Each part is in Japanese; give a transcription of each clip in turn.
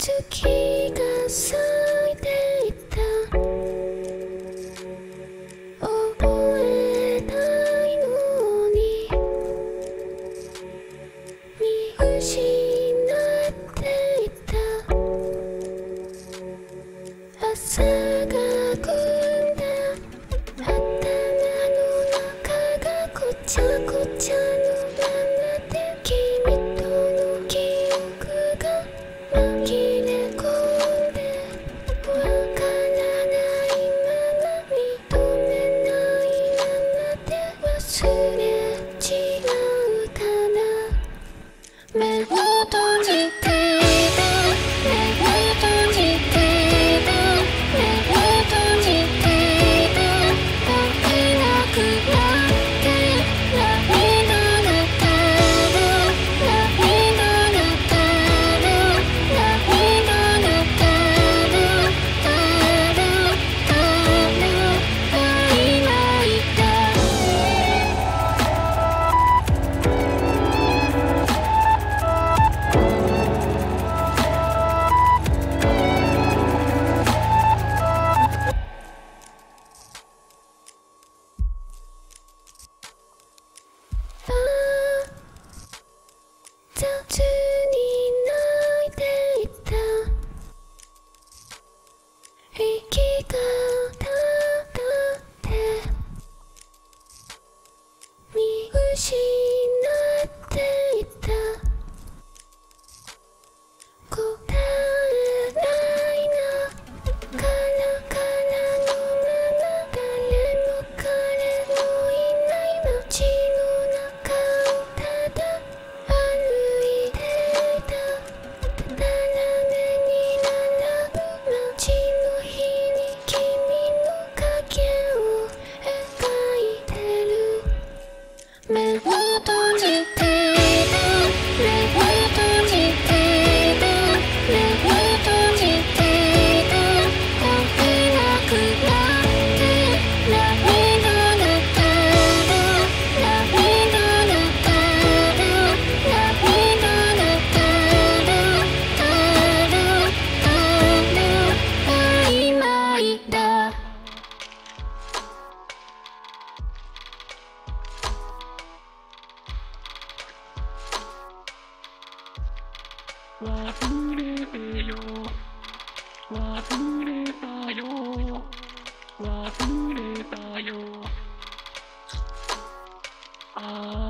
月が咲いていた。覚えないのに。見失っていた。朝が来んだ。頭の中がごちゃごちゃ情目を閉じて 와 힘내세요. 와 힘내봐요. 와 힘내봐요. 아.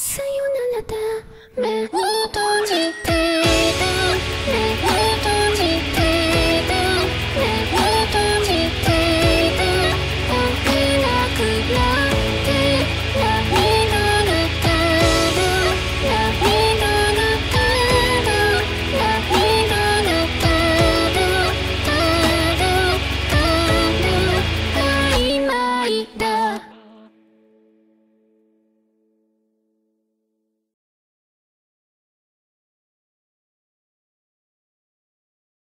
さよならだ。目を閉じて